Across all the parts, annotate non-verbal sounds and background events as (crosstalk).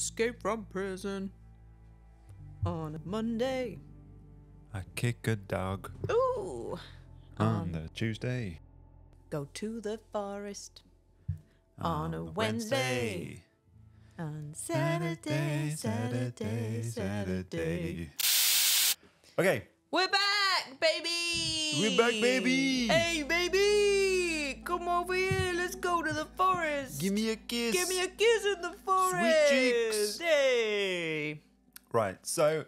Escape from prison on a Monday. I kick a dog Ooh. on um, the Tuesday. Go to the forest on a Wednesday. On Saturday, Saturday, Saturday. Okay, We're back, baby! We're back, baby! Hey, baby! Come over here. Let's go to the forest. give me a kiss. Give me a kiss in the forest. Sweet cheeks. Hey. Right, so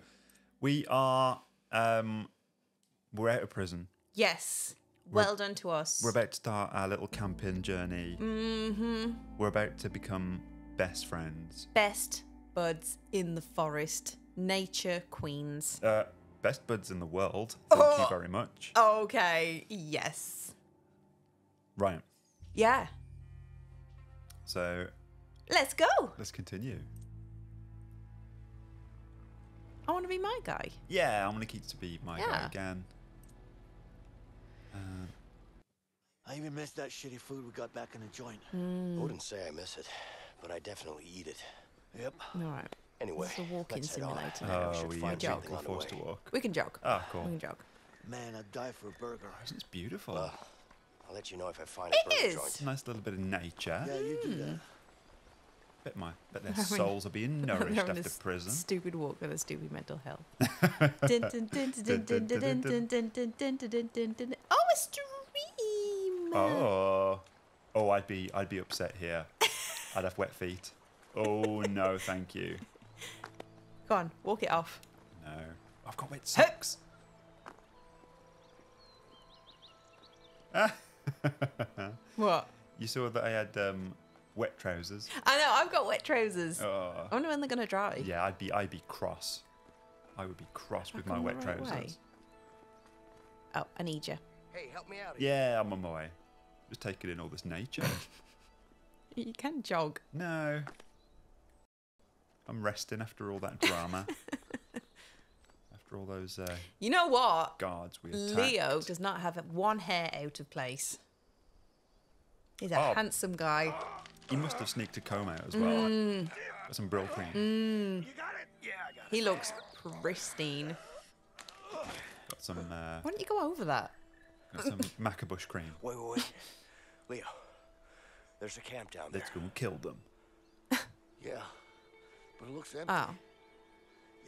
we are um we're out of prison. Yes. Well done to us. We're about to start our little camping journey. mm-hmm. We're about to become best friends. Best buds in the forest. Nature queens. Uh best buds in the world. Thank you Oh. very much. Okay. Yes. Right. Yeah. So Let's go. let's continue. I want to be my guy. Yeah, I'm gonna keep to be my guy Yeah. again. Um, I even missed that shitty food we got back in the joint. Hmm. I wouldn't say I miss it, but I definitely eat it. Yep. All right. Anyway, It's a walking let's head on. simulator. Maybe we oh, should we find yeah, jog. something we're on the forced to way. walk. We can jog. Oh, cool. We can jog. Man, I'd die for a burger. It's beautiful. I'll let you know if I find it a. Joint. Nice little bit of nature. Yeah, you do that. Bet my bet their souls are being nourished after prison. Stupid walk with a stupid mental health. Oh, a stream. Oh, oh, I'd be I'd be upset here. I'd have wet feet. Oh no, thank you. Go on, walk it off. No, I've got wet socks. Ah. What? you saw that I had um, wet trousers. I know, I've got wet trousers. Oh, I wonder when they're going to dry. yeah, I'd be I'd be cross. I would be cross with my wet right trousers. way. Oh, I need you. Hey, help me out here. Yeah, I'm on my way. Just taking in all this nature. (laughs) (laughs) You can jog. no, I'm resting after all that drama. (laughs) after all those uh, You know what? guards we attacked. Leo does not have one hair out of place. He's a Oh. handsome guy. He must have sneaked a comb out as well. Mm. Got some brill cream. He looks pristine. Got some uh, Why don't you go over that? got some (laughs) macabush cream. Wait, wait, wait. Leo, there's a camp down there. Let's go and kill them. (laughs) Yeah, but it looks empty. Oh.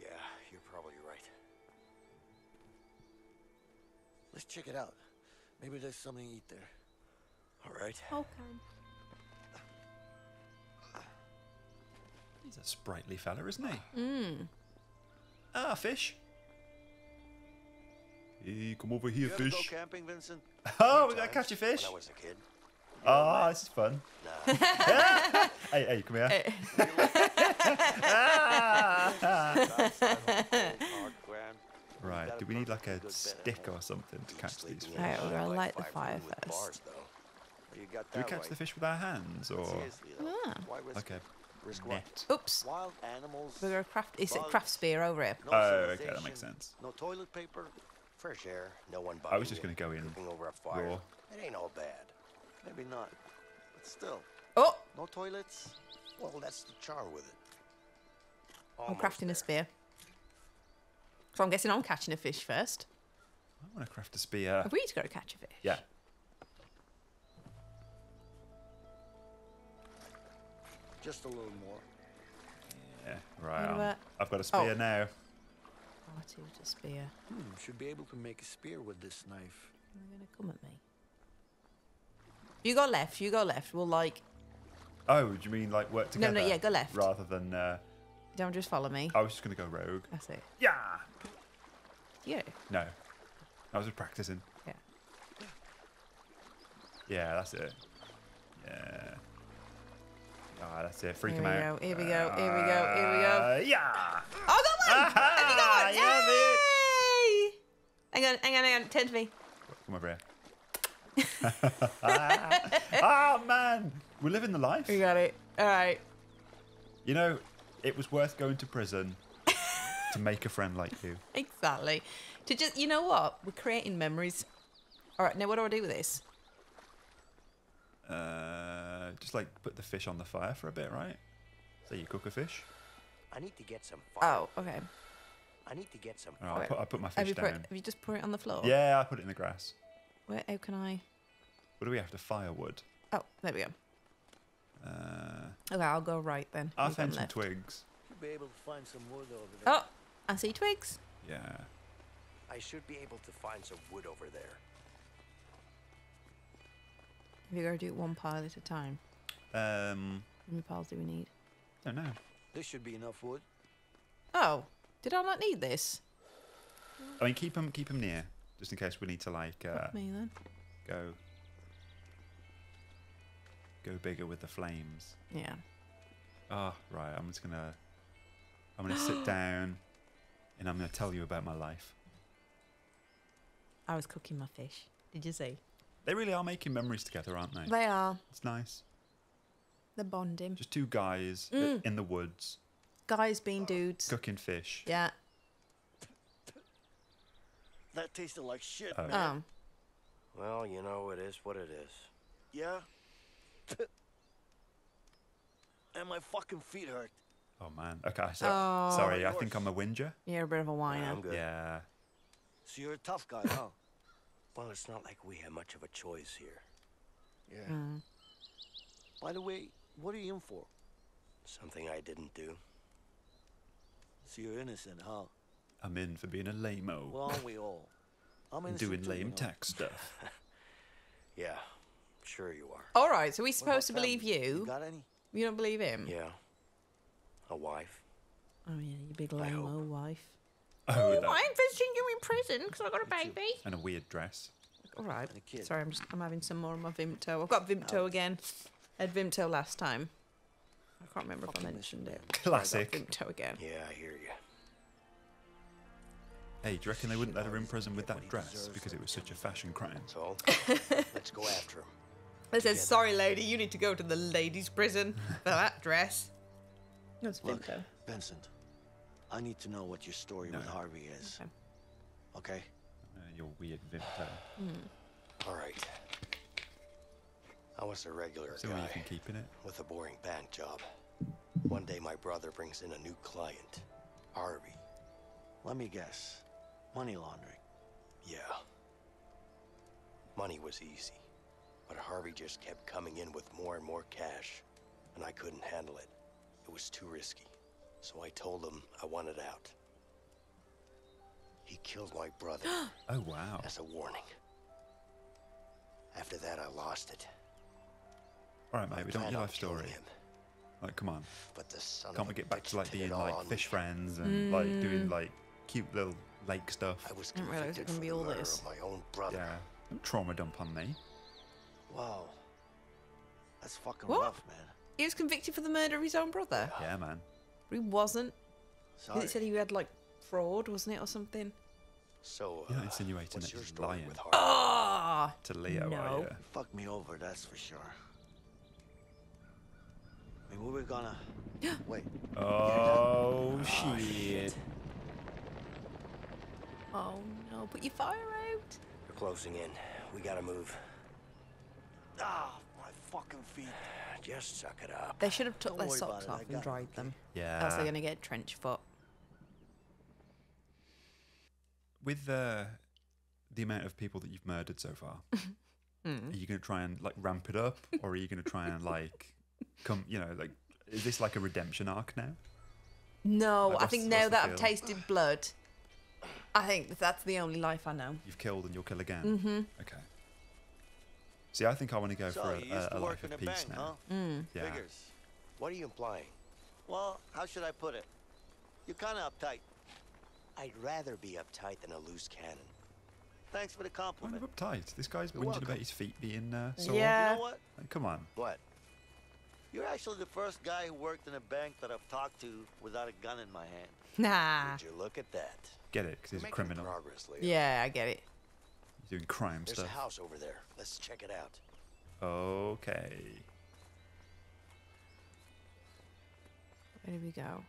Yeah, you're probably right. Let's check it out. Maybe there's something to eat there. All right. Okay. He's a sprightly fella, isn't he? Mm. Ah, fish. Hey, come over here, You ever go fish. camping, Vincent? (laughs) Oh, we gotta catch a fish. When I was a kid. Ah, this is fun. Nah. (laughs) Hey, hey, come here. (laughs) Right, do we need like a stick or something to catch these fish? Alright, we're gonna light the fire first. Bars, though. You got Do we catch right. the fish with our hands or Seriously, though, Ah. why risk like a risk what? net? Oops. Wild animals. We're gonna craft. It's a craft spear over here. No Oh, okay, that makes sense. No toilet paper. Fresh air, no one I was just gonna go in cooking over a fire. raw. It ain't all bad. Maybe not. But still, Oh, no toilets. Well, that's the charm with it. I'm crafting there. a spear. So I'm guessing I'm catching a fish first. I want to craft a spear. Have we each got to catch a fish? Yeah. Just a little more. Yeah, right on. about- I've got a spear Oh. now. Oh, two to spear. Hmm, should be able to make a spear with this knife. They're gonna come at me. You go left. You go left. We'll like. Oh, do you mean like work together? no, no, yeah, go left. Rather than, uh, Don't just follow me. I was just gonna go rogue. That's it. Yeah. You? No, I was just practicing. Yeah. Yeah, that's it. Yeah. Ah, that's it. Freak Here him out. go, here we go, here we go, here we go. Uh, yeah. Oh, I got one! Have you got one? Yay! Hang on, hang on, hang on. Turn to me. Come over here. (laughs) ah, man. We're living the life. We got it. All right. You know, it was worth going to prison (laughs) to make a friend like you. Exactly. To just, you know what? We're creating memories. All right, now what do I do with this? Uh, just like put the fish on the fire for a bit, right? So you cook a fish. I need to get some fire. Oh, okay. I need to get some Oh, I fire. put, I put my Have fish you, put, down. have you just put it on the floor? Yeah, I put it in the grass. Where, how can I? What do we have to firewood? Oh, there we go. Uh, Okay, I'll go right then. I'll go found some left. twigs. You'll be able to find some wood over there. Oh, I see twigs. Yeah. I should be able to find some wood over there. Have you got to do it one pile at a time? Um, How many piles do we need? I don't know. This should be enough wood. Oh, did I not need this? I mean, keep them keep them near, just in case we need to like uh, me then. go go bigger with the flames. Yeah. Ah, right. I'm just gonna I'm gonna sit (gasps) down, and I'm gonna tell you about my life. I was cooking my fish. Did you see? They really are making memories together, aren't they? They are. It's nice. They're bonding. Just two guys Mm. in the woods Guys being dudes. cooking fish. Yeah. That tasted like shit, Oh. man. Um. Well, you know, it is what it is. Yeah? (laughs) and my fucking feet hurt. Oh man. Okay. So, Oh. sorry. I think I'm a whinger. You're a bit of a whiner. I'm good. Yeah. So you're a tough guy, huh? Well, it's not like we have much of a choice here. Yeah. Mm. By the way, what are you in for? Something I didn't do. So you're innocent, huh? I'm in for being a lame-o Well, aren't we (laughs) all? I'm and innocent doing too, you lame know. tax stuff. (laughs) Yeah, sure you are. All right. So we're What supposed to believe family? you. You got any? You don't believe him? Yeah. A wife. Oh yeah, you big I lame hope. old wife. Oh, Oh, that- I'm visiting you in prison because I got a baby. and a weird dress. All right. And kid. Sorry, I'm just I'm having some more of my Vimto. I've got Vimto oh. again. I had Vimto last time. I can't remember if I mentioned it. Classic. Vimto again. Yeah, I hear you. Hey, do you reckon they wouldn't let her in prison with that dress because it was such a fashion crime? So, (laughs) let's go after him. They said, "Sorry, lady, you need to go to the ladies' prison for that dress." (laughs) That's Look, Vimto. Vincent, I need to know what your story with Harvey is. Okay. Okay? Uh, your weird Vimto. All right. I was a regular So guy can keeping it. with a boring bank job. One day, my brother brings in a new client, Harvey. Let me guess. Money laundering. Yeah. Money was easy, but Harvey just kept coming in with more and more cash, and I couldn't handle it. It was too risky, so I told him I wanted out. He killed my brother (gasps) Oh wow. as a warning. After that, I lost it. All right, I mate. We don't want planned your life story. him, Like, come on. but the son Can't of we get back to like did being like fish me. friends and like mm. doing like cute little lake stuff? I was Didn't realise it convicted can for be the all murder this. of my own brother. Yeah. Don't trauma dump on me. Wow. That's fucking What? rough, man. He was convicted for the murder of his own brother. Yeah, man. But he wasn't. Sorry. It said he had like fraud, wasn't it, or something? So, You're uh, not insinuating what's that your he's lying with Harvey? Ah, to Leo, No. are you? You me over, that's for sure. I mean, we were gonna. (gasps) Wait. Oh shit. oh no! Put your fire out. We're closing in. We gotta move. Ah, my fucking feet. Just suck it up. They should have took Don't their socks off and dried okay? them. Yeah. Else they're gonna get trench foot. With uh, the amount of people that you've murdered so far, (laughs) Hmm. are you going to try and like ramp it up, or are you going to try and like come? You know, like is this like a redemption arc now? No, Like, I think what's now the that I've tasted blood, I think that's the only life I know. You've killed and you'll kill again. Mm-hmm. Okay. See, I think I want to go so, for a, a, a life of peace bank, now. huh? Mm. Yeah. Figures. What are you implying? Well, how should I put it? You're kind of uptight. I'd rather be uptight than a loose cannon. Thanks for the Kind compliment. of uptight. This guy's You're whinging welcome. about his feet being uh, sore. Yeah. You know what? Like, come on. What? You're actually the first guy who worked in a bank that I've talked to without a gun in my hand. Nah. Would you look at that? Get it? Because We're he's a criminal. progress, Leo. Yeah, I get it. He's doing crime There's a house over there. Let's check it out. Okay. Where do we go?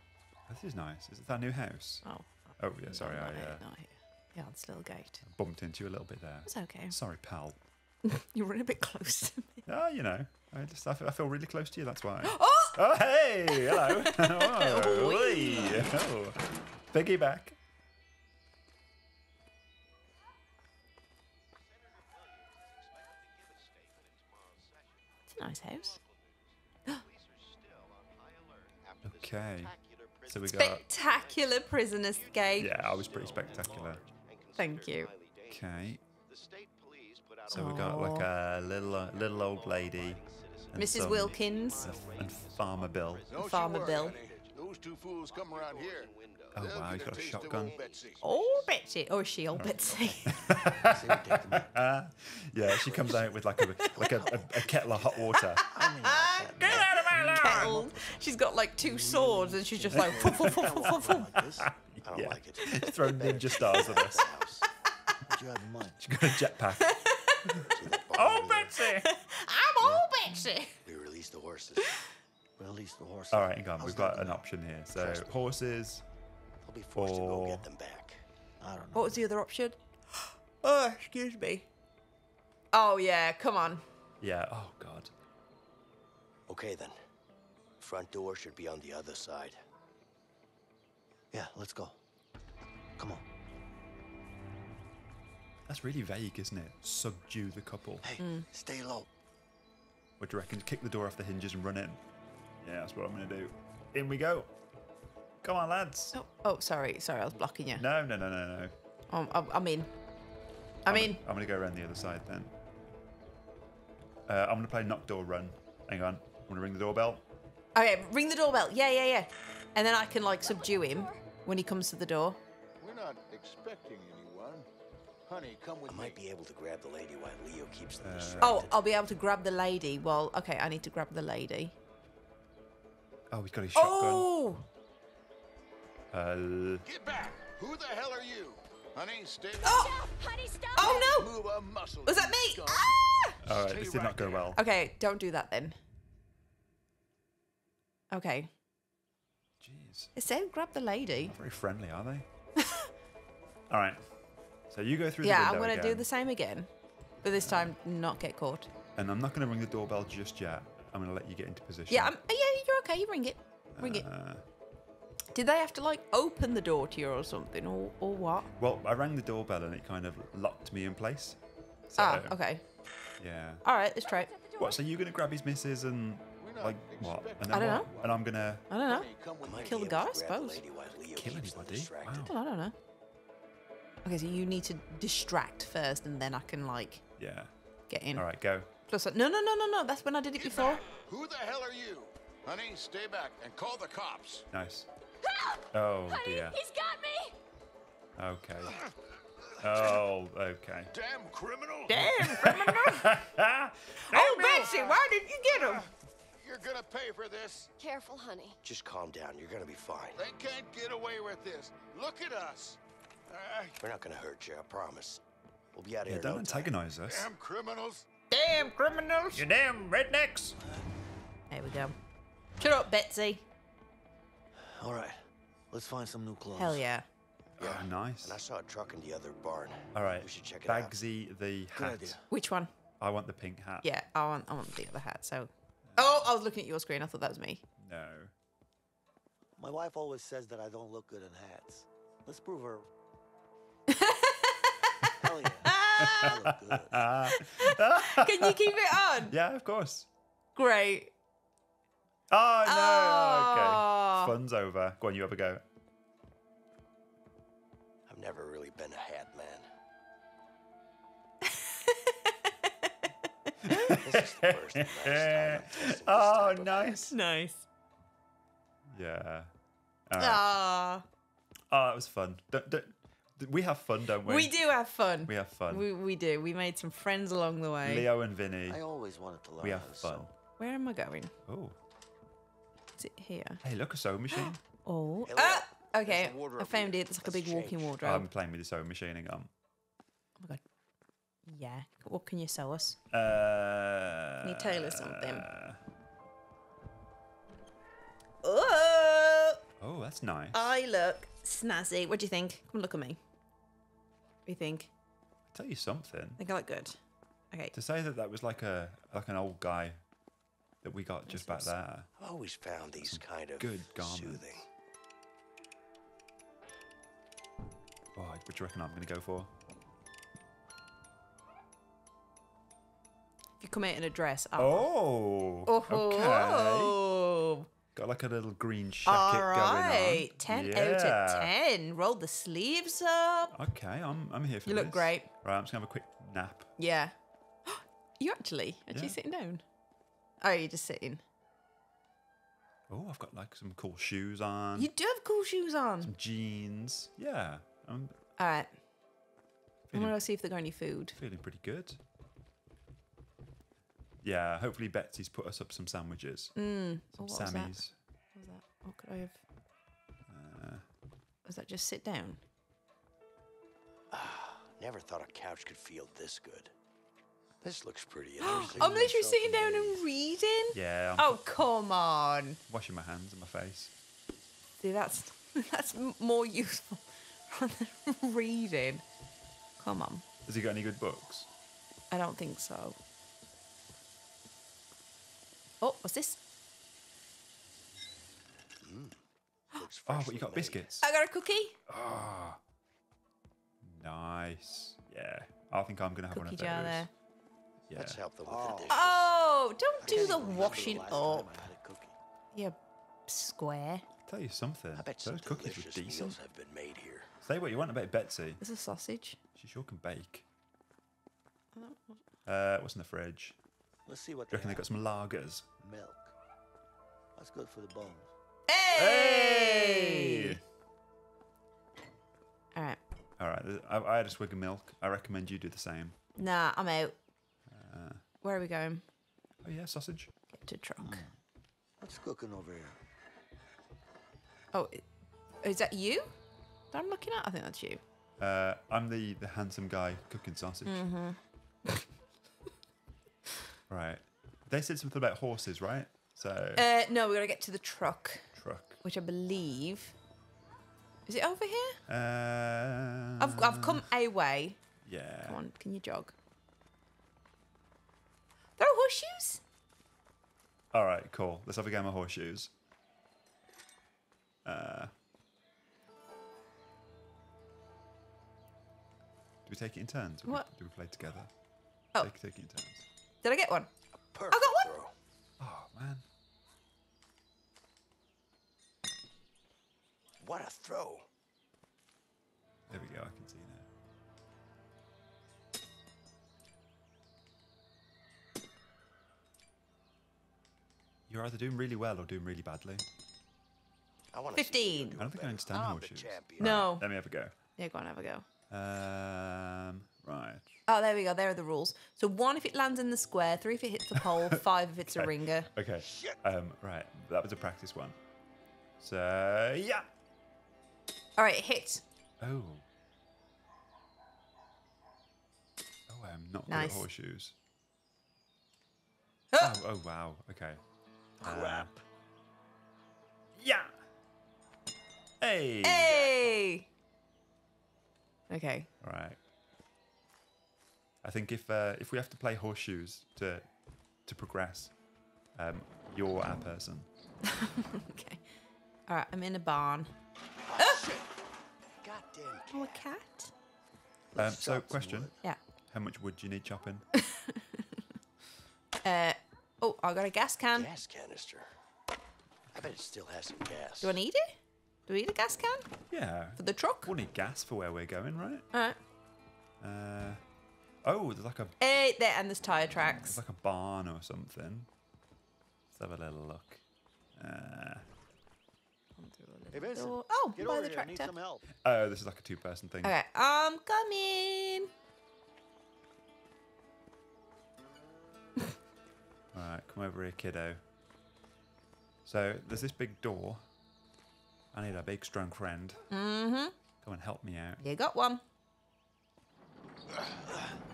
This is nice. Is it that new house? Oh. Oh, yeah, sorry, I, uh, not here. Yeah, it's a little gate. Bumped into you a little bit there. It's okay. Sorry, pal. (laughs) You run a bit close to me. Ah, you know, I just I feel, I feel really close to you. That's why. (gasps) Oh! Oh, hey, hello. (laughs) oh, Wee. wee. Piggyback. It's a nice house. Okay. So we got. Spectacular prison escape. Yeah, I was pretty spectacular. Thank you. Okay. So we got like a little uh, little old lady. Mrs. some- Wilkins. And Farmer Bill. Don't Farmer Bill. Those two fools come around here. Oh wow, he's got a shotgun. old Betsy. Oh, Betsy. Or is she old Betsy? (laughs) Yeah, she comes out with like a like a, a, a kettle of hot water. Get out of my kettle. She's got like two swords and she's just like. I don't Yeah. like it. Throw ninja stars at us. What you have in mind? She's got a jetpack. See that barn over there? Betsy! I'm old Betsy. We release the horses. (laughs) We Release the horses. All right, hang on. We've got an option here. So horses. I'll be forced to go get them back. I don't know. What was the other option? (gasps) Oh, excuse me. Oh, yeah, come on. Yeah. Oh god. Okay then. Front door should be on the other side. Yeah, let's go. Come on. That's really vague, isn't it? Subdue the couple. Hey, stay low. What do you reckon? Kick the door off the hinges and run in. Yeah, that's what I'm gonna do. In we go. Come on, lads. Oh, oh sorry. Sorry, I was blocking you. No, no, no, no, no. Um, I'm, I'm in. I'm in. I'm gonna go around the other side then. Uh, I'm gonna play knock door run. Hang on. I'm gonna ring the doorbell. Okay, ring the doorbell. Yeah, yeah, yeah. And then I can like subdue him when he comes to the door. We're not expecting anyone. Honey, come with I me. might be able to grab the lady while Leo keeps them Uh, distracted. Oh, I'll be able to grab the lady. Well, okay, I need to grab the lady. Oh, he's got his shotgun. Oh! Uh, Get back! Who the hell are you? Honey, stay Oh! Honey, stop Oh no! Move a muscle. Was that me? scum. Ah! all right, Stay this did right not go there. well. Okay, don't do that then. Okay. Jeez, It said grab the lady. not very friendly, are they? (laughs) all right. So you go through Yeah, the I'm gonna do the same again. But this time, not get caught. and I'm not gonna ring the doorbell just yet. I'm gonna let you get into position. Yeah, I'm, yeah, you're okay. You ring it. Ring it. Uh, Did they have to like open the door to you or something, or or what? well, I rang the doorbell and it kind of locked me in place. So, Ah, okay. Yeah. All right, let's try it. What? So you're gonna grab his missus and like what? expecting And I don't what? And I'm gonna. I don't know. Honey, come with I might me. Kill the guy, I suppose. lady while Leo Kill keeps anybody? distracted. Wow. I don't know. Okay, so you need to distract first, and then I can like Yeah. get in. All right, go. Plus, no, no, no, no, no. That's when I did it Get before. back. (laughs) Who the hell are you? Honey, stay back and call the cops. Nice. Help! Oh Honey, dear. he's got me! Okay. Oh, okay. Damn criminal! Damn, criminal! (laughs) oh, Betsy, why did you get him? You're gonna pay for this. Careful, honey. Just calm down. You're gonna be fine. They can't get away with this. Look at us. Ah, We're not gonna hurt you. I promise. We'll be out of Yeah, here. don't in no time. antagonize us. damn criminals. Damn criminals! You damn rednecks. There we go. Shut up, Betsy. All right, let's find some new clothes. Hell yeah. Yeah. Oh, nice. And I saw a truck in the other barn. All right. We should check it out. Bagsy the Good hat. idea. Which one? I want the pink hat. Yeah, I want, I want the other hat. So. Oh, I was looking at your screen. I thought that was me. No. My wife always says that I don't look good in hats. Let's prove her. (laughs) Hell yeah. I look good. (laughs) Can you keep it on? yeah, of course. Great. Oh no. Oh. Okay. Fun's over. Go on, you have a go. I've never really been a hat this is the first and last time this oh, type of nice. Nice. Yeah. All right. Ah, Oh, that was fun. Don't, don't, we have fun, don't we? we do have fun. We have fun. We, we do. We made some friends along the way. Leo and Vinny. I always wanted to learn We how have fun. sew. Where am I going? Oh. Is it here? Hey, look, a sewing machine. (gasps) Oh. Hey, ah! Okay. there's a wardrobe I found it. It's like a Let's big walk-in change. wardrobe. I'm playing with the sewing machine. Hang on. oh my god. Yeah. What can you sell us? Uh, Can you tailor something? uh, Oh, Oh, that's nice. I look snazzy. What do you think? Come look at me. What do you think? i tell you something. I think I look good. Okay. To say that that was like a like an old guy that we got just back there. I've always found these kind of good garments. soothing. Oh, what do you reckon I'm going to go for? You come out in a dress. Oh. Oh, Okay. oh. Got like a little green jacket All going on. 10 out of 10. Roll the sleeves up. Okay, I'm, I'm here for You this. You look great. Right, I'm just going to have a quick nap. Yeah. (gasps) you actually, actually Yeah. sitting down? Oh, you're just sitting. Oh, I've got like some cool shoes on. You do have cool shoes on. Some jeans. Yeah, I'm All right. I'm going to see if they've got any food. feeling pretty good. Yeah, hopefully Betsy's put us up some sandwiches. Mm. Some Oh, what was that? Sammy's. What was that? What could I have? Uh, Was that just sit down? (sighs) Never thought a couch could feel this good. This looks pretty (gasps) interesting. I'm literally sitting down and reading. yeah, I'm Oh, come on. washing my hands and my face. See, that's (laughs) that's more useful (laughs) than reading. Come on. Has he got any good books? I don't think so. Oh, what's this? Looks Oh, but you got made. biscuits. I got a cookie. Oh, nice. Yeah, I think I'm gonna have one of those. jar there. Yeah. Let's help them with Oh. the dishes. Oh, don't I do the washing last time up. I had a cookie. You square. Tell you something. I bet some Those cookies were delicious decent. have been made here. Say what you want about Betsy. There's a sausage. She sure can bake. Uh, what's in the fridge? Let's see what Do you reckon they they got some lagers? Milk. That's good for the bones. Hey! All right. All right. I, I had a swig of milk. I recommend you do the same. Nah, I'm out. Uh, Where are we going? oh yeah, sausage. Get to truck. What's cooking over here? Oh, is that you? That I'm looking at. I think that's you. Uh, I'm the the handsome guy cooking sausage. Mm-hmm. Right. They said something about horses, right? So Uh, no, we gotta get to the truck, truck. which I believe is it over here. Uh, I've I've come a way. Yeah. Come on, can you jog? There are horseshoes. All right. Cool. Let's have a game of horseshoes. Uh, do we take it in turns? or What? Do we play together? Oh. Take, take it in turns. Did I get one? Perfect got one. throw. Oh man. What a throw. There we go. I can see now. You're either doing really well or doing really badly. I want 15. I don't think I understand I'm horseshoes. the champion. No. Let me have a go. Yeah, go on, have a go. Um, right. Oh, there we go. There are the rules. So one if it lands in the square, three if it hits the pole, (laughs) five if it's a ringer. Okay. Um, right. That was a practice one. So yeah. All right, hit. Oh. Oh, I'm not good at horseshoes. Ah! Oh, oh wow. Okay. Uh, Crap. yeah. Hey. Hey. Okay. All right. I think if uh, if we have to play horseshoes to to progress, um, you're our person. (laughs) Okay. All right, I'm in a barn. Oh, Goddamn. Oh, a cat. Um, so, question: wood. Yeah. How much wood do you need chopping? (laughs) Uh. Oh, I got a gas can. Gas canister. I bet it still has some gas. Do I need it? Do we need a gas can yeah. for the truck? We'll need gas for where we're going, right? All right. Uh, oh, there's like a Hey, there, and there's tire there's tracks. like a barn or something. Let's have a little look. Uh, Hey, Vincent. Door. Oh, Get by the here. Need tractor. some help. oh, this is like a two-person thing. Okay, I'm coming. All (laughs) right, come over here, kiddo. So there's this big door. I need a big, strong friend. Mm-hmm. Come and help me out. You got one. (sighs) (sighs) (sighs)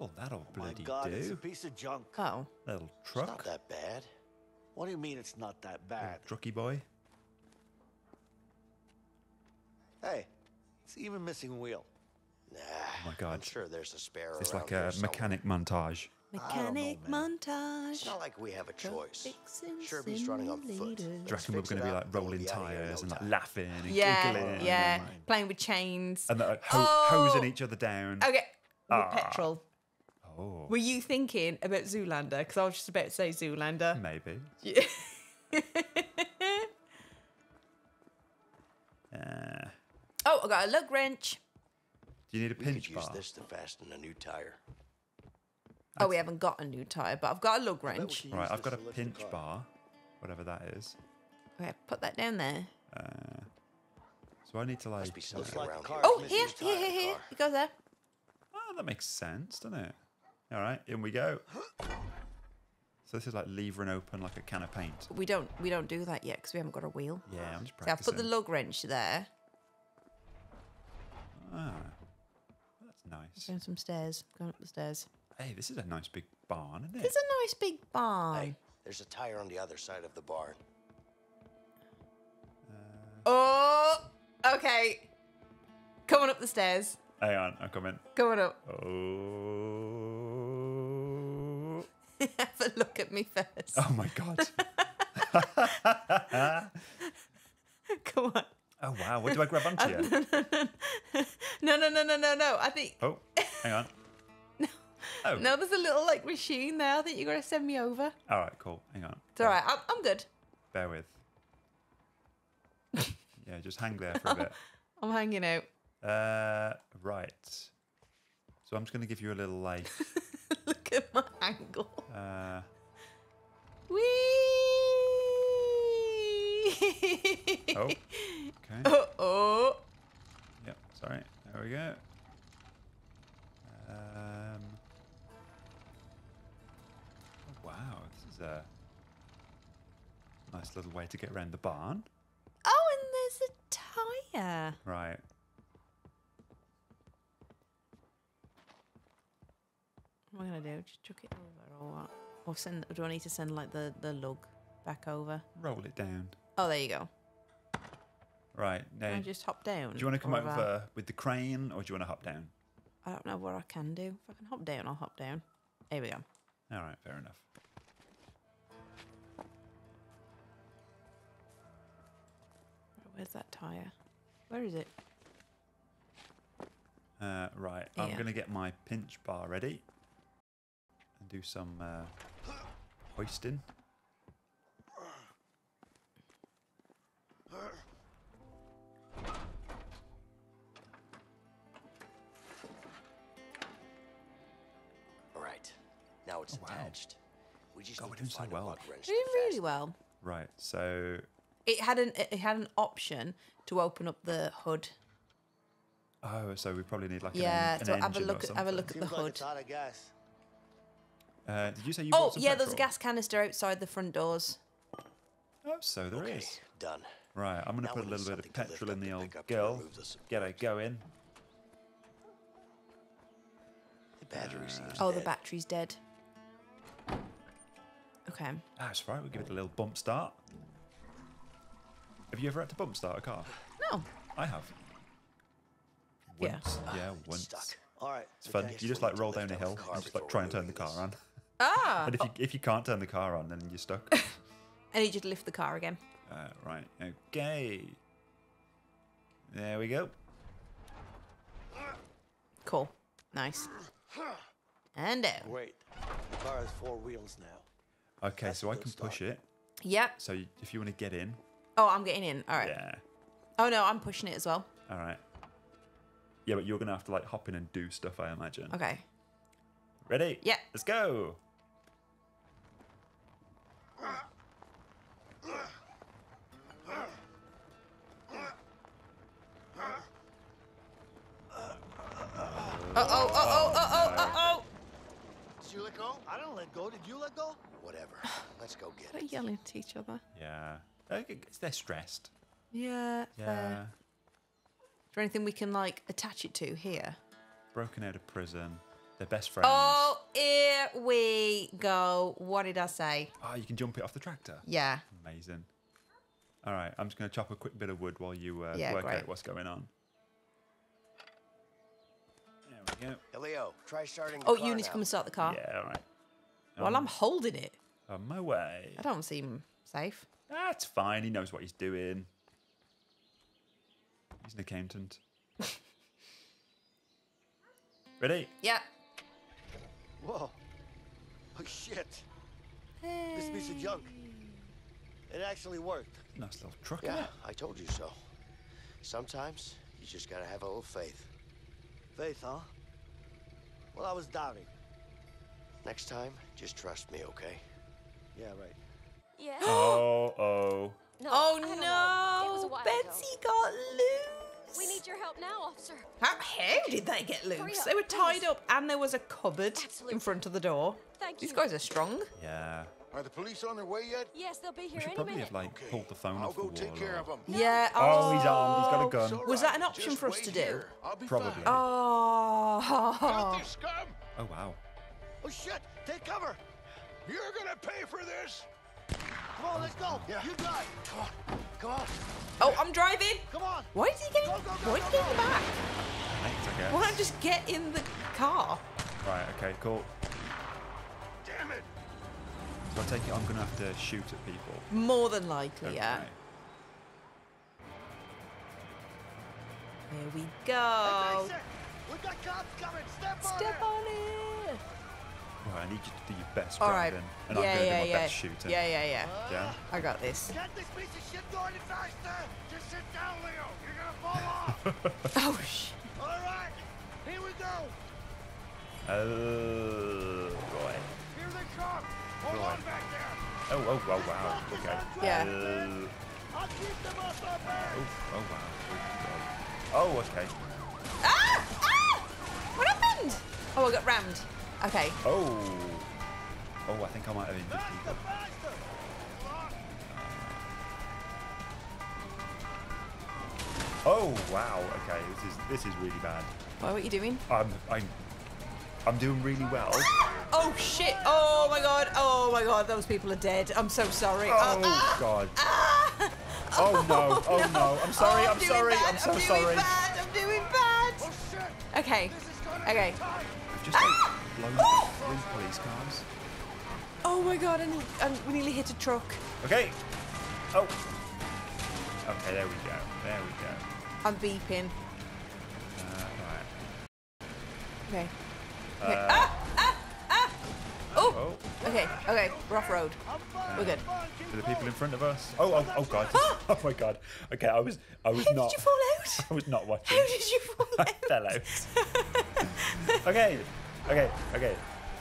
Well, that'll My bloody God, it's a piece of junk. Oh. Little It's not that bad. What do you mean it's not that little bad? trucky boy. Hey, it's even missing a wheel. Nah. Oh my God. I'm sure there's a spare It's around like here a somewhere. mechanic montage. Mechanic It's montage. not like we have a choice. fixing Sherby's running on foot. simulators. Do you reckon we're going to be like rolling be outta here in tires no and like laughing and Yeah, giggling? yeah. Playing with chains. And like ho- Oh! hosing each other down. Okay. With Ah. petrol. Oh, Were you thinking about Zoolander? Because I was just about to say Zoolander. maybe. Yeah. (laughs) Uh, oh, I got a lug wrench. do you need a We could pinch use bar? this to fasten a new tire. Oh, we haven't got a new tyre, but I've got a lug wrench. can Right, I've got a this to lift the pinch bar, whatever that is. Okay, put that down there. Uh, so I need to like. Must be like around car Oh, here, here, here, here. car. It goes there. Oh, that makes sense, doesn't it? All right, in we go. So this is like levering open like a can of paint. We don't we don't do that yet because we haven't got a wheel. Yeah, I'm just So I've practicing. put the lug wrench there. Ah, that's nice. Going some stairs. Going up the stairs. Hey, this is a nice big barn, isn't it? It's a nice big barn. Hey, there's a tire on the other side of the barn. Oh, okay. Coming up the stairs. Hang on, I'm coming. Coming up. Oh. (laughs) Have a look at me first. Oh my god. (laughs) (laughs) Come on. Oh wow, what do I grab onto you? No, no, no, no, no, no. I think Oh, hang on. Oh, no. There's a little like machine there. I think you're gonna send me over. All right, cool. Hang on. It's all right. I'm, I'm good. Bear with. yeah, just hang there for a bit. I'm hanging out. Uh, right. So I'm just going to give you a little like. Look (laughs) at my angle. Uh, Whee! oh, (laughs) okay. oh, oh. Yep. Sorry. There we go. Um. Oh, wow, this is a nice little way to get around the barn. Oh, and there's a tire. Right. What am I gonna do? Just chuck it over or what? Or send? Do I need to send like the the lug back over? Roll it down. Oh, there you go. Right. Now, Can I just hop down? Do you want to come Or have over with the crane or do you want to hop down? I don't know what I can do. If I can hop down, I'll hop down. Here we go. All right, fair enough. Where's that tire? Where is it? Uh, right, I'm Yeah. to get my pinch bar ready do some uh, hoisting. All right. Now it's Oh, wow. attached. We just God, need we're to doing so well. a lug Doing really well. Right, so It had an it had an option to open up the hood. oh, so we probably need like an, Yeah, en- an so have a look at- have a look at the Seems like hood. it's out of gas. Uh, did you say you Oh bought some yeah, there's a gas canister outside the front doors. Oh, so there is. Okay, done. Right, I'm going to Now put a little bit of something to lift petrol in the the old girl. remove the Get her going. The battery seems Oh, the battery's dead. Okay. Ah, That's right, we'll give it a little bump start. Have you ever had to bump start a car? No. I have. Yeah. Once. Yeah, It's once. stuck. All right. It's fun. You just like roll down a hill car and just like try and turn the car this. On. Ah. And if you if you can't turn the car on, then you're stuck. (laughs) I need you to lift the car again. uh, right. Okay. There we go. Cool. Nice. And down. Wait. The car has four wheels now. Okay, That's so I good can start. push it. Yep. So you, if you want to get in, Oh, I'm getting in. All right. yeah. Oh no, I'm pushing it as well. All right. Yeah, but you're gonna have to like hop in and do stuff, I imagine. Okay. Ready? Yeah. Let's go. Oh oh oh oh oh oh oh oh. Did you let go? I don't let go. Did you let go? Whatever. Let's go get They're it. yelling at each other. Yeah. I think it's- They're stressed. Yeah. Yeah. Fair. Is there anything we can like attach it to here? Broken out of prison. They're best friends. Oh, here we go. What did I say? Oh, you can jump it off the tractor. Yeah. Amazing. All right, I'm just going to chop a quick bit of wood while you uh, Yeah, work great. out what's going on. There we go. Elio, try starting the Oh, car you need to come and start the car. Yeah, all right. while I'm holding it. On my way. I don't seem safe. That's fine. He knows what he's doing. He's an accountant. (laughs) Ready? Yeah. Whoa. Oh, shit. This piece of junk. It actually worked. Nice little truck. Yeah, I told you so. Sometimes you just gotta have a little faith. Faith, huh? Well, I was doubting. Next time, just trust me, okay? Yeah, right. Yeah. Oh, oh. (gasps) No, Oh I. It was a no! while Betsy ago. got loose. We need your help now, officer. How, how did they get loose? They were tied up, and there was a cupboard Absolutely. in front of the door. Thank These you. guys are strong. Yeah. Are the police on their way yet? Yes, they'll be We here should any probably minute. have like Okay, pulled the phone I'll off the go wall. take care of them. Yeah. Oh, he's armed. He's got a gun. It's all Was that an option Just for us to do? here. I'll be Probably. fine. Oh. Got this, scum! Oh wow. Oh, shit! Take cover! You're gonna pay for this! Come on, let's go! Yeah. You drive! Come on, come on. Oh, I'm driving. Come on! Why did he get? Go, go, go, Why did go, he get in the go. back? Thanks, I guess. Why not just get in the car? Right. Okay. Cool. Damn it! So I take it I'm gonna have to shoot at people. More than likely, yeah. Okay. Here we go. face it! We got cops coming! Step on Step it! on it. Right. I need you to do your best All right. driving, and yeah, I'm gonna yeah, do my yeah. best shooting. Yeah, yeah, yeah. Yeah. I got this. Get this piece of shit going faster! Just sit down, Leo! You're gonna fall off! (laughs) Oh, sh- All right! Here we go! Oh boy. Here they come! Hold Right. on back there! Oh, oh, oh, wow. Okay. Yeah. Uh, I'll keep them off our back! oh, oh, wow. Oh, okay. ah! Ah! What happened? Oh, I got rammed. Okay. Oh. Oh, I think I might have injured Faster, people. Oh, wow. Okay, this is this is really bad. What were you doing? I'm I'm I'm doing really well. (gasps) Oh shit! Oh my god! Oh my god! Those people are dead. I'm so sorry. Oh ah, God. ah. Oh no. Oh no. (laughs) I'm sorry. Oh, I'm doing sorry. bad, I'm so doing sorry. Bad. I'm doing bad. Oh shit! Okay. This is gonna Okay. I've just like blown Oh! three police cars. Oh my god! And, and we nearly hit a truck. Okay. Oh. Okay, there we go. There we go. I'm beeping. Uh, right. Okay. Okay. Uh, ah! Ah! Ah! Oh! Oh. Okay. Okay. We're off road. I'm We're good. I'm fine, keep To the people in front of us. Oh, oh, oh God. (laughs) Oh my God. Okay, I was, I was How not. did you fall out? (laughs) I was not watching. How did you (laughs) fall I out? fell out. okay. Okay. Okay.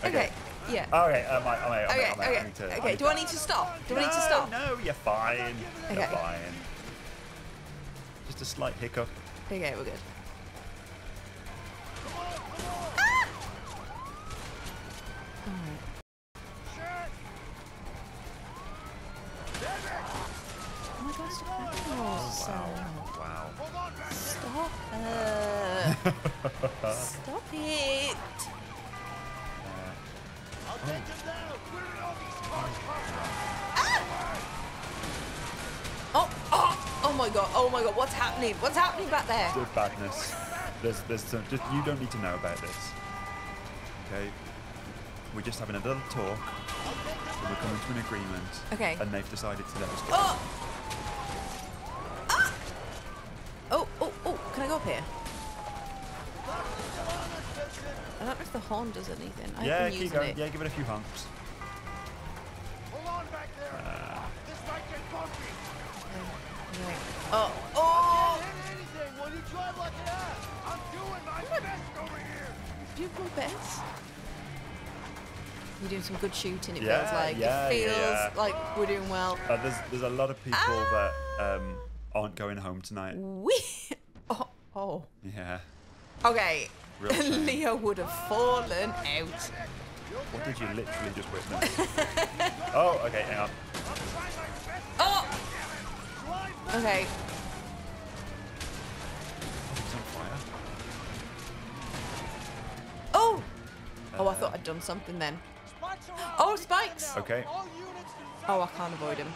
Okay. Yeah. Okay. Um, I, I, I, Okay. Okay. need to, Okay. Do I need to stop? Do I need to stop? No, you're fine. You're fine. Just a slight hiccup. Okay. We're good. Oh my god, stop hacking. Wow. Hold on back there! Stop. Uh, (laughs) stop it. Oh, oh, oh my god, oh my god, what's happening? What's happening back there? Good badness. There's, there's some, just you don't need to know about this. Okay. We're just having a little talk. And we're coming to an agreement. Okay. And they've decided to let us go. Oh! Ah! Oh, oh, oh, can I go up here? The horn does anything. I yeah, haven't keep going. it. Yeah, give it a few honks. Hold on back there! this might get bumpy! Okay. Oh, oh! Hit anything when you drive like that! I'm doing my best over here! Do you have my best? You're doing some good shooting, it Yeah, feels like. yeah, it feels yeah. like we're doing well. Uh, there's there's a lot of people that um, aren't going home tonight. We. (laughs) Oh, oh. Yeah. Okay. Real (laughs) shame. Leo would have fallen out. What did you literally just witness? (laughs) oh, okay, hang on. Oh! Okay. It's on fire. Oh! Oh, I uh, thought I'd done something then. Spikes are out. Oh, spikes! Okay. All units to Oh, I can't avoid him.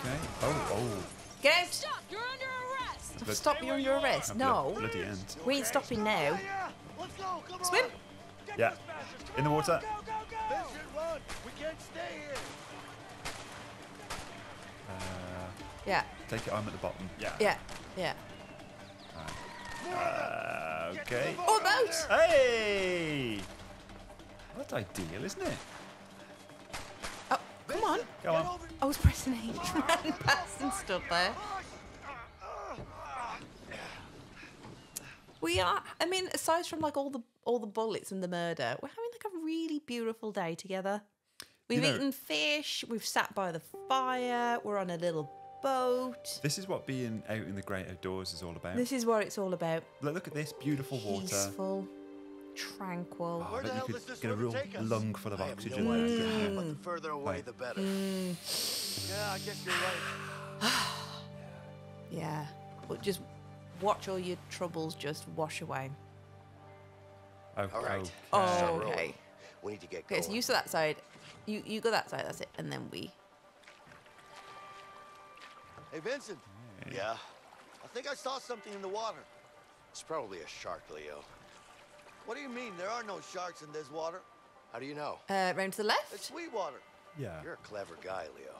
Okay. Oh, oh. Get out! Stop! You're under arrest! Blood- Stop, you're under arrest. No. Bloody end. We ain't stopping now. Swim. Yeah. In the water. Vincent, run! We can't stay here. Uh, Yeah. take it. I'm at the bottom. Yeah. Yeah. Yeah. Uh, okay. Oh, a boat. Hey! Well, that's ideal, isn't it? Come on. Go on. I was pressing H, ran past and stood there. We are. I mean, aside from like all the all the bullets and the murder, we're having like a really beautiful day together. We've know- eaten fish. We've sat by the fire. We're on a little boat. This is what being out in the great outdoors is all about. This is what it's all about. Look, look at this beautiful water. Peaceful, tranquil. Oh, Where the hell you does could this get a river real lung full of I oxygen. no there, idea, couldn't you? but the mm. further away, Right. the better. Mm. Yeah, I guess you're right. (sighs) Yeah. But just watch all your troubles just wash away. Okay. All right. okay. Oh, okay. We need to get Okay, so you to that side. You you go that side. That's it. And then we. Hey, Vincent, Yeah, I think I saw something in the water. it's probably a shark, Leo. What do you mean? There are no sharks in this water. How do you know? Uh, round to the left. It's sweet water. Yeah. You're a clever guy, Leo.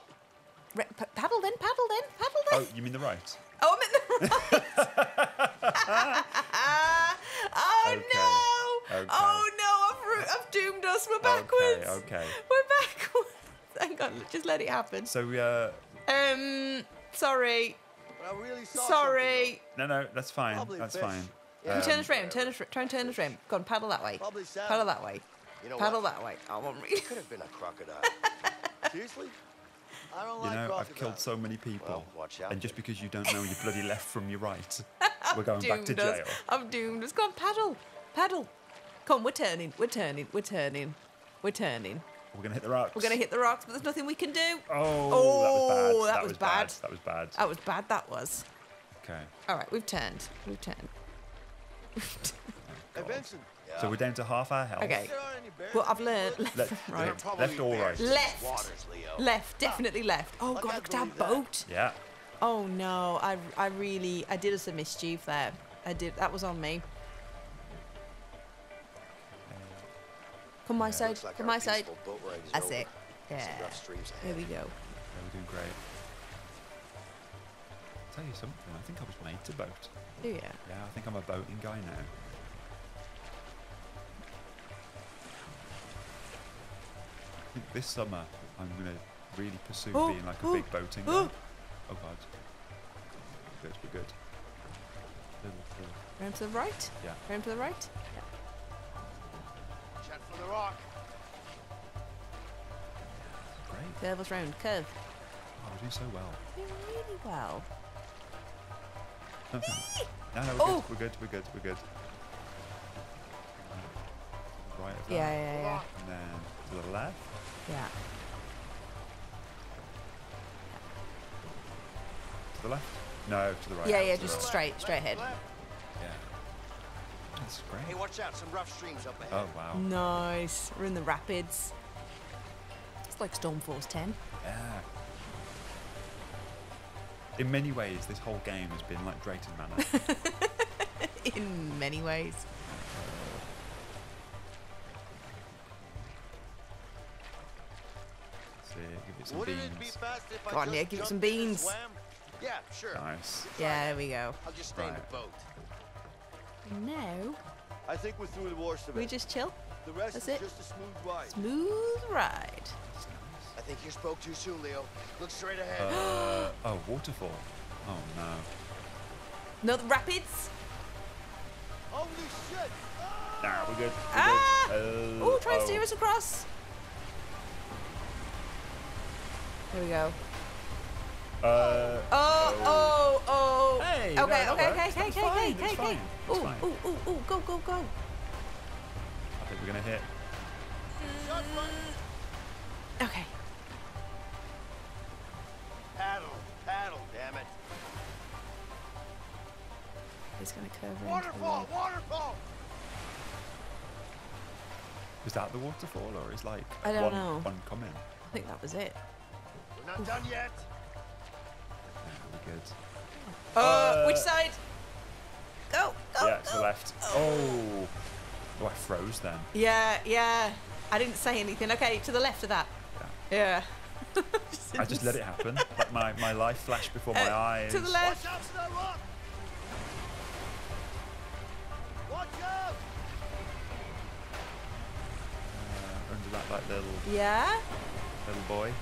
Re- p- paddle then, paddle then, paddle then. Oh, you mean the right? Oh, I'm in the right. (laughs) oh Okay, no! okay. Oh no! I've, ru- I've doomed us. We're backwards. okay. okay. We're backwards. (laughs) Hang on, just let it happen. So we uh Um, sorry, But I really saw sorry. no no that's fine Probably that's fish. fine. Yeah. Can you turn Um, us round? Turn us. r- Try and turn us round. Go on, paddle that way. Probably. Paddle that way. You know Paddle what? that way. Oh, I'm really. Could have been a crocodile. (laughs) Seriously? I don't You like know, I've killed so many people. Well, watch out. And just because you don't know your bloody left from your right, (laughs) we're going back to doomed us. jail. I'm doomed us. Go on, paddle, paddle. Come on, we're turning. We're turning. We're turning. We're turning. We're gonna hit the rocks. We're gonna hit the rocks, but there's nothing we can do. Oh, Oh, that that was was bad. bad. That was bad. That was bad. That was. Okay. All right, we've turned. We've turned. (laughs) Hey, Vincent, So we're down to half our health. Okay. there aren't any bears. Well, I've learned left, Left, right, left, Probably left or right? Left. Waters, left, definitely left. Oh I god, look at our believe that. boat. Yeah. Oh no, I, I really, I did us a mischief there. I did. That was on me. Uh, come my side. Looks like Come my side. peaceful boat ride is That's over. it. Yeah. rough streams There we go. Yeah, we're doing great. I'll tell you something. I think I was made to boat. Do you? Yeah, I think I'm a boating guy now. I think this summer I'm gonna really pursue Oh, being like a oh, big boating oh. guy. Oh god. Good, we're good. Little, little- Round to the right. Yeah. Round to the right. Check for the rock. Great. Curve us round. Curve. Oh, we're doing so well. Doing really well. (laughs) no, no, we're Oh. good. We're good. We're good. We're good. Right of Yeah, yeah, yeah, And then to the left. yeah. To the left. No, to the right. Yeah, yeah. Just right. straight, straight ahead. Yeah. That's great. Hey, watch out! Some rough streams up ahead. Oh wow. Nice. We're in the rapids. It's like Stormforce 10. Yeah. In many ways, this whole game has been like Drayton Manor. (laughs) In many ways. so give it some Wouldn't it be fast if Go I on, yeah, give it some jumped in and beans. Yeah, sure. Nice. Yeah, there we go. I'll just stay in the boat. Now I think we're through the worst of we just chill. the rest that's is it. just a smooth ride. Smooth ride. I think you spoke too soon, Leo. Look straight ahead. Uh, (gasps) oh, waterfall. Oh no. No, the rapids. Holy shit! Nah, we're good. We're Ah! good. Oh, try and oh. steer us across. There we go. Uh, Oh, oh, oh. Hey, Okay, no, okay, that okay, okay, okay, fine, okay, okay, fine, okay. Ooh, ooh, ooh, ooh, go, go, go. I think we're gonna hit. Okay. Paddle, paddle, damn it. He's gonna curve around. to the Waterfall, waterfall. Is that the waterfall, or is like I don't one, know. one coming? I think that was it. We're not done yet. Yeah, we're good. Uh, Uh, which side? Go, go, yeah, to the left. Oh. Oh, I froze then. Yeah, yeah. I didn't say anything. Okay, to the left of that. Yeah. Yeah. (laughs) I just let it happen. Like my, my life flashed before my Uh, eyes. To the left. Watch out for that rock! Watch out! Uh, under that like little Yeah. little boy.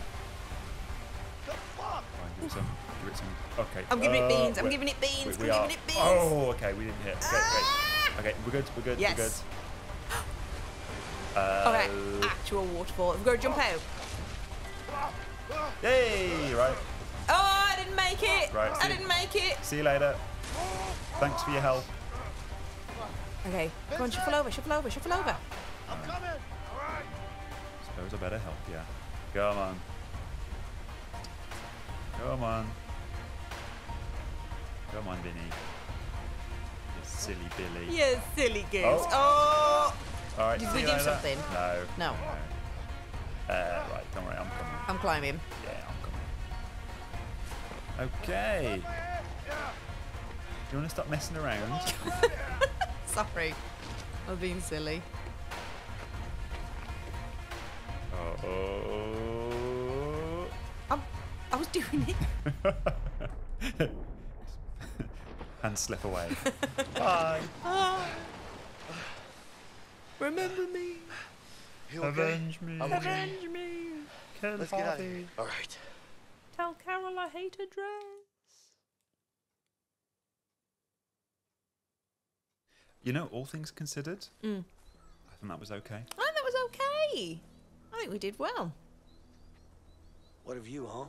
The fuck? Try and give it some. Give it some. Okay. I'm giving it uh, beans. I'm giving it beans. We, we I'm are. giving it beans. Oh, okay. We didn't hit. Okay, Ah! great. Okay, we're good. We're good. Yes. We're good. (gasps) Uh, Okay, actual waterfall. We've got to jump out. Yay! Right. Oh, I didn't make it. Right, I didn't make it. See you later. Thanks for your help. Okay, come on, shuffle over, shuffle over, shuffle over. I'm coming! Alright! Suppose I better help you. Come on. Come on. Come on, Vinny. You silly Billy. You silly goose. Oh. Oh, All right. Did we do later. something? No. No. Uh, right. Don't worry. I'm coming. I'm climbing. Yeah, I'm coming. Okay. Do You want to stop messing around? (laughs) Sorry. I was being silly. Oh. I'm, I was doing it. (laughs) and slip away. (laughs) Bye. Ah. Remember me. Avenge me. Avenge me. Kill Let's get out of here. All right. Tell Carol I hate her dress. You know, all things considered, Mm. I think that was okay. I think that was okay. I think we did well. What of you, huh?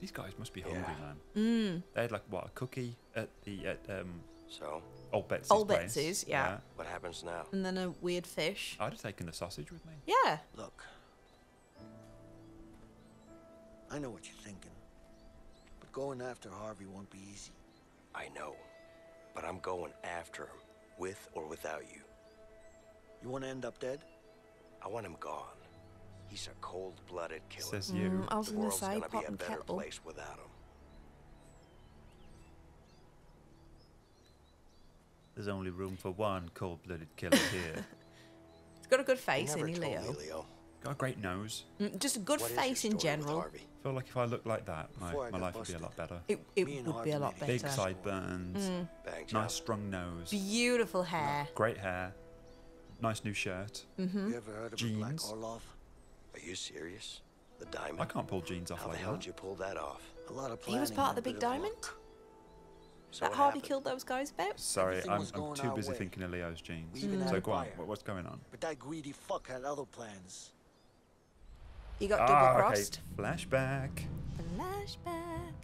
These guys must be hungry, Yeah. man. Mm. They had like what a cookie at the at um So, old Betsy's Old place. Betsy's, yeah. what happens now? And then a weird fish. I'd have taken the sausage with me. Yeah. Look. I know what you're thinking. But going after Harvey won't be easy. I know, but I'm going after him, with or without you. You want to end up dead? I want him gone. He's a cold-blooded killer. Says you. Mm, I was the going to world's gonna be a better kettle. place without him. There's only room for one cold-blooded killer here. (laughs) He's got a good face, never isn't he, Leo? me, Leo. Got a great nose. Mm, Just a good What is your face in general. Harvey? I feel like if I looked like that, my, my got life would be a lot better. It, it Me and would be a lot better. Big sideburns, Mm. Nice strong nose, Beautiful hair. great hair, nice new shirt. Mm-hmm. You ever heard of a Black Jeans. Orlov? Are you serious? The diamond? I can't pull jeans off How the hell that. did you pull that off? A lot of planning. He was part of the Big Diamond? So That Harvey happened? killed those guys about? Sorry, I'm, was I'm too busy way. thinking of Leo's jeans. We Mm. So go on, what's going on? But that greedy fuck had other plans. He got Ah, double okay. crossed. Flashback. Flashback.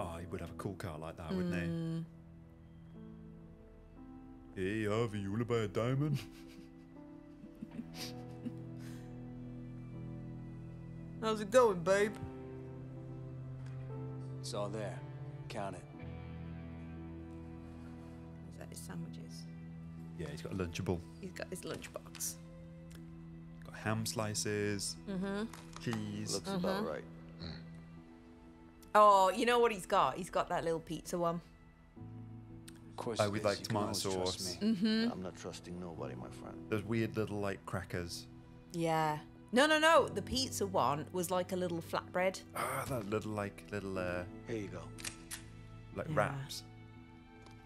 Oh, he would have a cool car like that, wouldn't Mm. he? Hey, Harvey, you wanna buy a diamond? (laughs) How's it going, babe? It's all there. Count it. Is that his sandwiches? yeah, he's got a Lunchable. He's got his lunchbox. Got ham slices, Mm-hmm. cheese. Looks about Mhm. right. Oh, you know what he's got? He's got that little pizza one. Of course. Oh, it with, like, You tomato sauce. Mm-hmm. I'm not trusting nobody, my friend. Those weird little like crackers. Yeah. No, no, no. The pizza one was like a little flatbread. Ah, that little like little uh Here you go. like Yeah. wraps.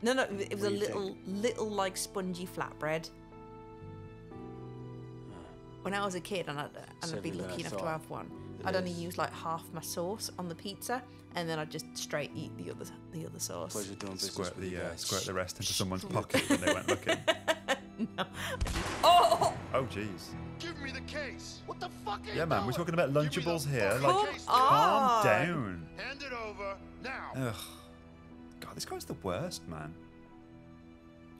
No, no. It was What a do you little, little like spongy flatbread. When I was a kid and I'd, and I'd be lucky enough to have one, I'd only use like half my sauce on the pizza, and then I'd just straight eat the other the other sauce. Pleasure doing business Squirt with the uh, guys. squirt the rest into someone's (laughs) pocket when they went looking. (laughs) Oh, Oh jeez. Give me the case. What the fuck are Yeah you man, we're talking about Give me the Lunchables here. fucking Like case. Calm down. Hand it over now. Ugh. God, this guy's the worst, man.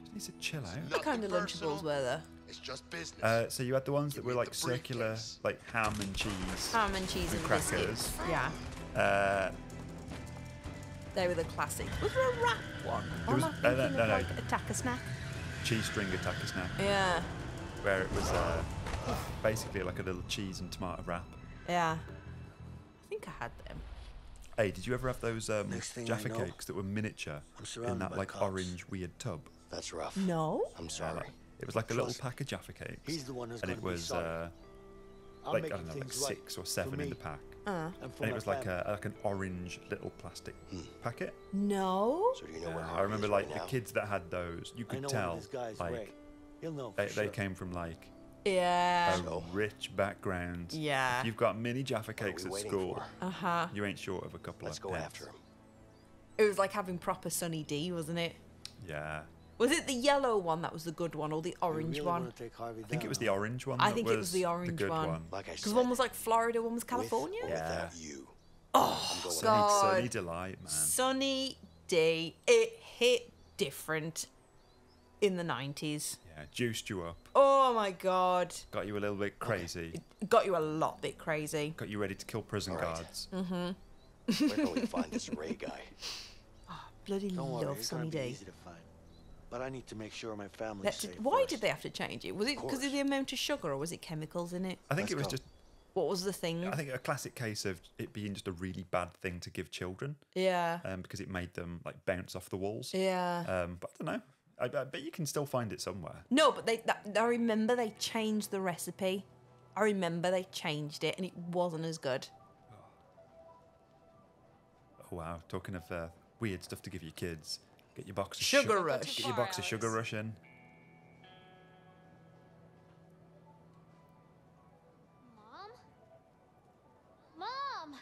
Just needs to chill out. what kind of. Lunchables were there? It's just business. Uh, so you had the ones that were like circular, briefcase. like ham and cheese. Ham and cheese With and crackers. biscuits. Yeah, Uh, they were the classic. Was there a wrap one? There Or was- am no, no, no, of no. like a snack? cheese string attacker snack. Yeah. Where it was uh, basically like a little cheese and tomato wrap. Yeah. I think I had them. Hey, did you ever have those um, Next thing I Jaffa know, cakes that were miniature in that like cops. orange weird tub? That's rough. No. I'm Yeah, sorry. like- it was like a little pack of Jaffa cakes. He's the one who's and it was sorry. uh, like I don't know, like things right six or seven in the pack. Uh. and And it was like a like an orange little plastic packet. No. So do you know where Yeah, I remember like right the now? kids that had those, you could tell one of his guys, like Ray. He'll know they, for they came from like Yeah. a rich background. Yeah. If you've got mini Jaffa cakes at school, for? Uh huh. you ain't short of a couple Let's of go pence. after him. It was like having proper Sunny D, wasn't it? Yeah. Was it the yellow one that was the good one, or the orange really one? wanna take Harvey I think it was the orange one. I that think it was the orange good one. one. Like I said, Because one was like Florida, one was California. With Yeah. you. Oh, going Sunny, God. sunny delight, man. Sunny D. It hit different in the 90s. Yeah, juiced you up, Oh my God. got you a little bit crazy, It got you a lot bit crazy. got you ready to kill prison All right. guards. Mm-hmm. Where can we find this Ray (laughs) guy? Bloody Don't worry, love he's Sunny gonna be D. easy to find. But I need to make sure my family's That safe. did- why first. did they have to change it? Was it because of course. the amount of sugar or was it chemicals in it? I think Let's it was go. just. What was the thing? I think a classic case of it being just a really bad thing to give children, yeah. um, because it made them like bounce off the walls. Yeah. Um, but I don't know. I, I bet you can still find it somewhere. No, but they. That, I remember they changed the recipe. I remember they changed it, and it wasn't as good. Oh wow! Talking of uh, weird stuff to give your kids, get your box of Sugar su- Rush. Get your box of sugar rush in. Mom? Mom!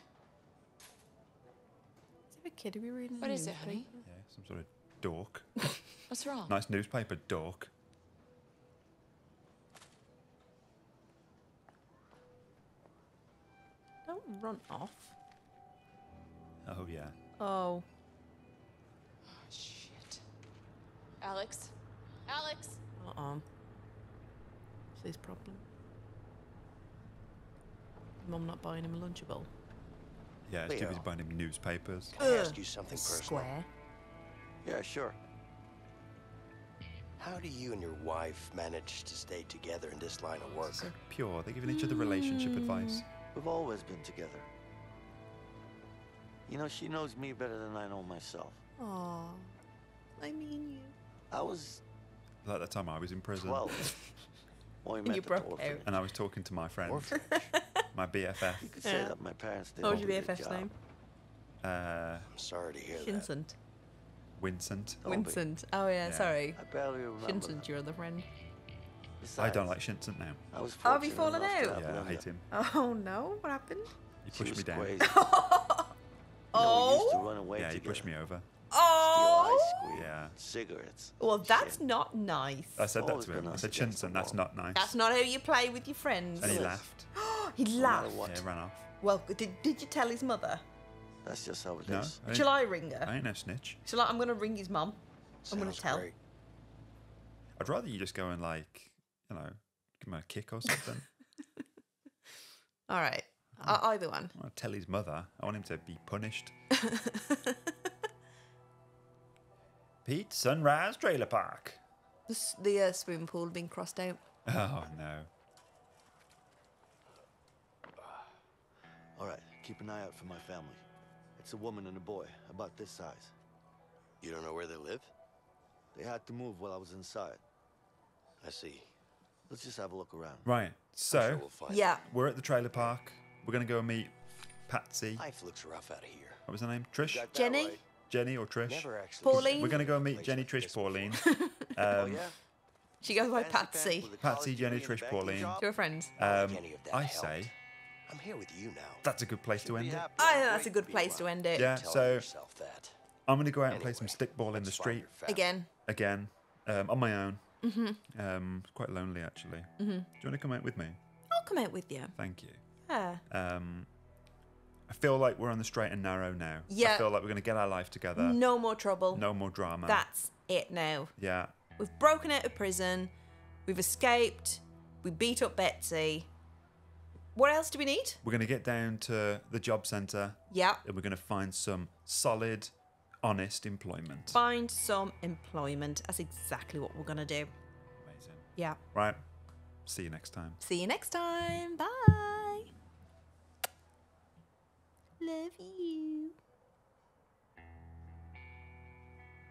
Is it a kid? Are we reading? What the it, honey? Yeah, some sort of dork. (laughs) What's wrong? nice newspaper dork. Don't run off. Oh yeah. Oh. Shit. Alex? Alex? Uh oh. What's his problem? Mom not buying him a Lunchable. Yeah, it's too busy buying him newspapers. Can I Ugh. ask you something personal? Square. Yeah, sure. How do you and your wife manage to stay together in this line of work? So pure. They're giving each other relationship advice. We've always been together. You know, she knows me better than I know myself. Aw. I mean you. I was Like that time I was in prison 12 (laughs) when we And you broke the out. and I was talking to my friend, (laughs) my BFF. You could say Yeah. that my parents did What was your BFF's name? Uh, I'm sorry to hear that. Vincent. Vincent. Vincent. Oh yeah, Yeah. sorry. I barely remember. Vincent, your other friend. I don't like Vincent now. I was Oh, have you fortunate fallen enough to out? have Yeah, I Linda. hate him. (laughs) Oh no, what happened? He She pushed was me (laughs) down. crazy. You know, we used to Oh. run away Yeah, he together. pushed me over. Oh. Steal ice cream, Yeah. cigarettes. Well, that's Shit. not nice. I said that always to him. I us said, against the Chinson, that's wall." not nice. That's not how you play with your friends. and he laughed. (gasps) he matter laughed. what. Yeah, he ran off. Well, did, did you tell his mother? That's just how it is. No, I ain't, Shall I ring her? I ain't no snitch. Shall I? I'm gonna ring his mum. I'm gonna tell. great. I'd rather you just go and like, you know, give him a kick or something. (laughs) All right. I uh, either one. I want to tell his mother. I want him to be punished. (laughs) Pete, Sunrise Trailer Park. The, s- the uh, swimming pool being crossed out. Oh no. All right, keep an eye out for my family. It's a woman and a boy, about this size. You don't know where they live? They had to move while I was inside. I see. Let's just have a look around. Right. So sure we'll Yeah. we're at the trailer park. We're gonna go and meet Patsy. Life looks rough out of here. What was her name? Trish. Jenny? right. Jenny or Trish? Never actually. Pauline? We're gonna go and meet Jenny, Trish, this before. Pauline. (laughs) (laughs) Oh, Um, yeah? She goes by Patsy. Patsy, college Jenny, Trish, banking Pauline. To her friends. I Um, think any of that I helped. say I'm here with you now. that's a good place to Should be end it. I think that's a good be place to end it. Yeah. Tell So yourself that. I'm gonna go out and play some stickball in the street. Again. again, um, on my own. Mm-hmm. Um, it's quite lonely actually. Mm-hmm. Do you want to come out with me? I'll come out with you. Thank you. Yeah. Um, I feel like we're on the straight and narrow now. Yeah. I feel like we're gonna get our life together. No more trouble. No more drama. That's it now. yeah. We've broken out of prison. We've escaped. We beat up Betsy. What else do we need? We're gonna get down to the job centre Yeah. and we're gonna find some solid, honest employment. Find some employment. That's exactly what we're going to do. Amazing. Yeah. Right. See you next time. See you next time. Bye. Love you.